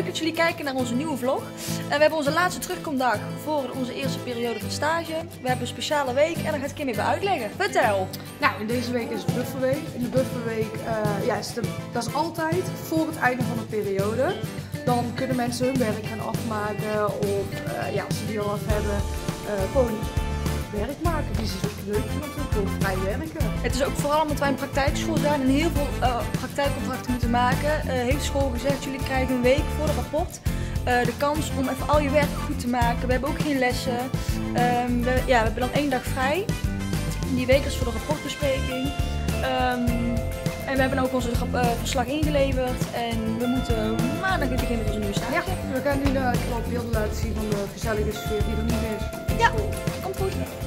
leuk dat jullie kijken naar onze nieuwe vlog. En we hebben onze laatste terugkomdag voor onze eerste periode van stage. We hebben een speciale week en dan gaat Kim even uitleggen. Vertel! Nou, in deze week is bufferweek. In de bufferweek uh, ja, is dat is altijd voor het einde van de periode. Dan kunnen mensen hun werk gaan afmaken of uh, ja, als ze die al af hebben, gewoon werk maken. Die ze leuk werken. Het is ook vooral omdat wij een praktijkschool zijn en heel veel uh, praktijkcontracten moeten maken. Uh, heeft school gezegd, jullie krijgen een week voor het rapport uh, de kans om even al je werk goed te maken. We hebben ook geen lessen. Um, we, ja, we hebben dan één dag vrij. Die week is voor de rapportbespreking. Um, en we hebben ook onze uh, verslag ingeleverd en we moeten maandag weer beginnen met onze nieuwe stage. Ja, we gaan nu uh, beelden laten zien van de gezellige sfeer die er nu is. Ja, komt goed.